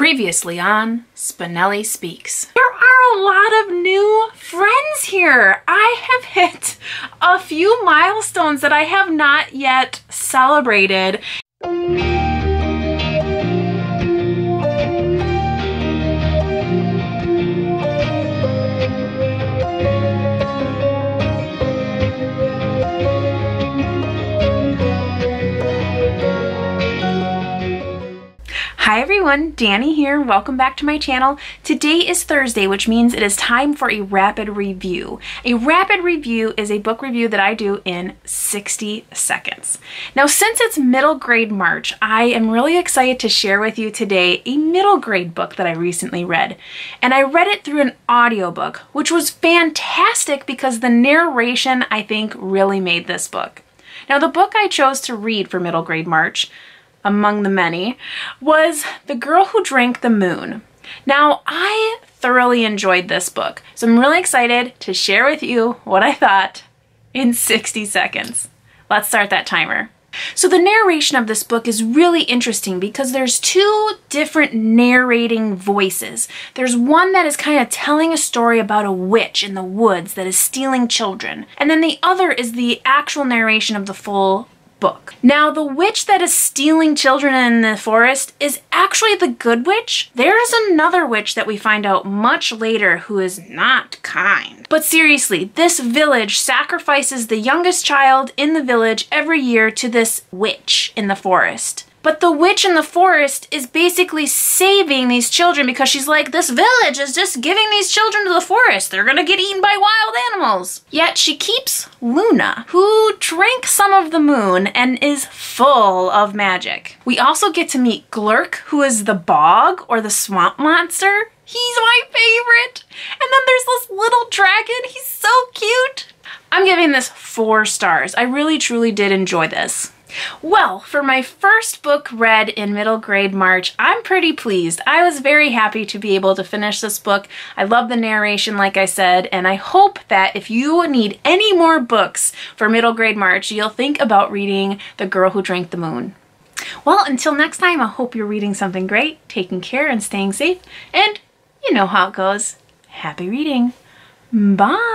Previously on Spenelli Speaks. There are a lot of new friends here. I have hit a few milestones that I have not yet celebrated. Hi everyone, Danny here. Welcome back to my channel. Today is Thursday, which means it is time for a rapid review. A rapid review is a book review that I do in 60 seconds. Now, since it's middle grade March, I am really excited to share with you today a middle grade book that I recently read. And I read it through an audiobook, which was fantastic because the narration, I think, really made this book. Now, the book I chose to read for middle grade March among the many, was The Girl Who Drank the Moon. Now, I thoroughly enjoyed this book, so I'm really excited to share with you what I thought in 60 seconds. Let's start that timer. So the narration of this book is really interesting because there's two different narrating voices. There's one that is kind of telling a story about a witch in the woods that is stealing children. And then the other is the actual narration of the full book. Now, the witch that is stealing children in the forest is actually the good witch. There's another witch that we find out much later who is not kind. But seriously, this village sacrifices the youngest child in the village every year to this witch in the forest. But the witch in the forest is basically saving these children because she's like, this village is just giving these children to the forest. They're gonna get eaten by wild animals. Yet she keeps Luna, who drank some of the moon and is full of magic. We also get to meet Glurk, who is the bog or the swamp monster. He's my favorite. And then there's this little dragon. He's so cute. I'm giving this four stars. I really truly did enjoy this. Well, for my first book read in middle grade March, I'm pretty pleased. I was very happy to be able to finish this book. I love the narration, like I said, and I hope that if you need any more books for middle grade March, you'll think about reading The Girl Who Drank the Moon. Well, until next time, I hope you're reading something great, taking care, and staying safe, and you know how it goes. Happy reading. Bye!